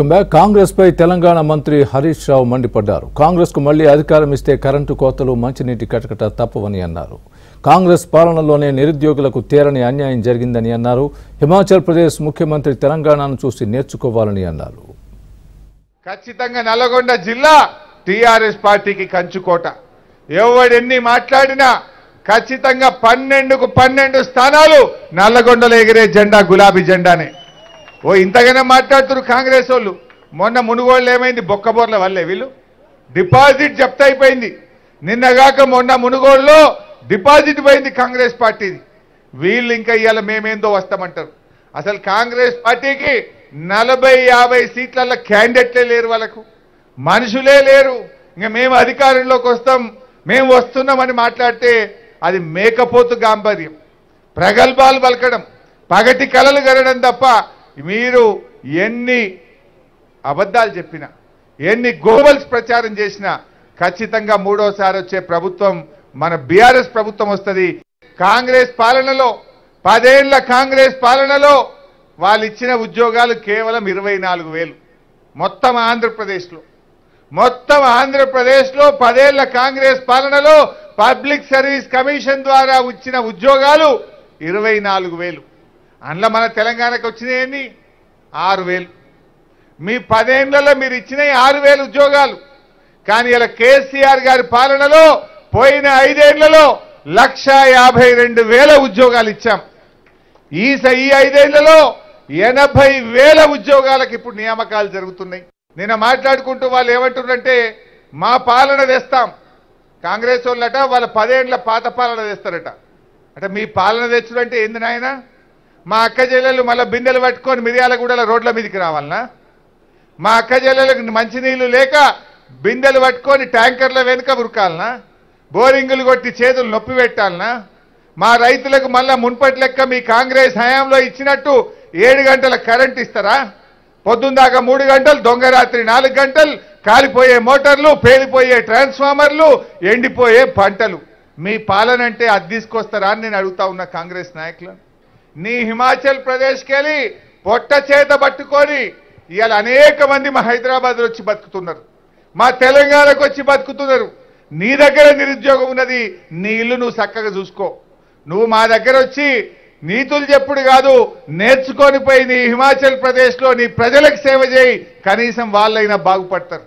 Welcome back Congress పై తెలంగాణ మంత్రి హరీష్ రావు మండిపడ్డారు. కాంగ్రెస్కు మళ్ళీ అధికారం ఇస్తే కరెంటు కోతలు మంచినీటి కటకట తప్పవని అన్నారు. కాంగ్రెస్ పాలనలోనే నిరుద్యోగులకు తీరని అన్యాయం జరిగిందని అన్నారు. హిమాచల్ ప్రదేశ్ ముఖ్యమంత్రి తెలంగాణను చూసి నేర్చుకోవాలని అన్నారు. ఖచ్చితంగా నల్లగొండ జిల్లా టిఆర్ఎస్ పార్టీకి కంచుకోట. ఎవడెన్ని మాట్లాడినా ఖచ్చితంగా పన్నెండుకు పన్నెండు స్థానాలు నల్లగొండలో ఎగిరే జెండా గులాబీ జెండానే. ఓ ఇంతగానే మాట్లాడుతున్నారు కాంగ్రెస్ వాళ్ళు. మొన్న మునుగోళ్ళు ఏమైంది? బొక్కబోర్ల వల్లే వీళ్ళు. డిపాజిట్ జప్త అయిపోయింది. నిన్నగాక మొన్న మునుగోడులో డిపాజిట్ పోయింది కాంగ్రెస్ పార్టీది. వీళ్ళు ఇంకా ఇవాళ మేమేందో వస్తామంటారు. అసలు కాంగ్రెస్ పార్టీకి నలభై యాభై సీట్లలో క్యాండిడేట్లే లేరు వాళ్ళకు. మనుషులే లేరు. ఇంకా మేము అధికారంలోకి వస్తాం. మేము వస్తున్నామని మాట్లాడితే అది మేకపోతు గాంభర్యం. ప్రగల్భాలు పలకడం. పగటి కలలు గరడం తప్ప మీరు ఎన్ని అబద్ధాలు చెప్పినా ఎన్ని గోబల్స్ ప్రచారం చేసినా ఖచ్చితంగా మూడోసారి వచ్చే ప్రభుత్వం మన బీఆర్ఎస్ ప్రభుత్వం వస్తుంది. కాంగ్రెస్ పాలనలో పదేళ్ళ కాంగ్రెస్ పాలనలో వాళ్ళు ఇచ్చిన ఉద్యోగాలు కేవలం ఇరవై నాలుగు వేలు. మొత్తం ఆంధ్రప్రదేశ్లో. మొత్తం ఆంధ్రప్రదేశ్లో పదేళ్ళ కాంగ్రెస్ పాలనలో పబ్లిక్ సర్వీస్ కమిషన్ ద్వారా ఇచ్చిన ఉద్యోగాలు ఇరవై నాలుగు వేలు. అందులో మన తెలంగాణకు వచ్చినాయని ఆరు వేలు. మీ పదేళ్ళలో మీరు ఇచ్చినవి ఆరు వేలు ఉద్యోగాలు. కానీ ఇలా కేసీఆర్ గారి పాలనలో పోయిన ఐదేళ్ళలో లక్ష యాభై రెండు వేల ఉద్యోగాలు ఇచ్చాం. ఈ ఈ ఐదేళ్ళలో ఎనభై వేల ఉద్యోగాలకు ఇప్పుడు నియామకాలు జరుగుతున్నాయి. నిన్న మాట్లాడుకుంటూ వాళ్ళు ఏమంటున్నారంటే మా పాలన తెస్తాం కాంగ్రెస్ వాళ్ళట వాళ్ళ పదేండ్ల పాత పాలన తెస్తారట అంటే మీ పాలన తెచ్చుడు అంటే ఏంది నాయనా? మా అక్క చెల్లెలు మళ్ళీ బిందెలు పట్టుకొని మిరియాలగూడలో రోడ్ల మీదకి రావాలనా? మా అక్క చెల్లెలకు మంచినీళ్ళు లేక బిందెలు పట్టుకొని ట్యాంకర్ల వెనుక ఉరకాలనా? బోరింగులు కొట్టి చేతులు నొప్పి పెట్టాలనా? మా రైతులకు మళ్ళా మున్పటి లెక్క మీ కాంగ్రెస్ హయాంలో ఇచ్చినట్టు ఏడు గంటల కరెంట్ ఇస్తారా? పొద్దుందాకా మూడు గంటలు దొంగ రాత్రి నాలుగు గంటలు కాలిపోయే మోటార్లు పేలిపోయే ట్రాన్స్ఫార్మర్లు ఎండిపోయే పంటలు. మీ పాలన అంటే అది తీసుకొస్తారా అని నేను అడుగుతా ఉన్న కాంగ్రెస్ నాయకులను? నీ హిమాచల్ ప్రదేశ్కి వెళ్ళి పొట్ట చేత పట్టుకొని ఇవాళ అనేక మంది మా హైదరాబాద్ వచ్చి బతుకుతున్నారు. మా తెలంగాణకు వచ్చి బతుకుతున్నారు. నీ దగ్గర నిరుద్యోగం ఉన్నది నీ ఇల్లు నువ్వు చక్కగా చూసుకో. నువ్వు మా దగ్గర వచ్చి నీతులు చెప్పుడు కాదు నేర్చుకొని పోయి నీ హిమాచల్ ప్రదేశ్లో నీ ప్రజలకు సేవ చేయి కనీసం వాళ్ళైనా బాగుపడతారు.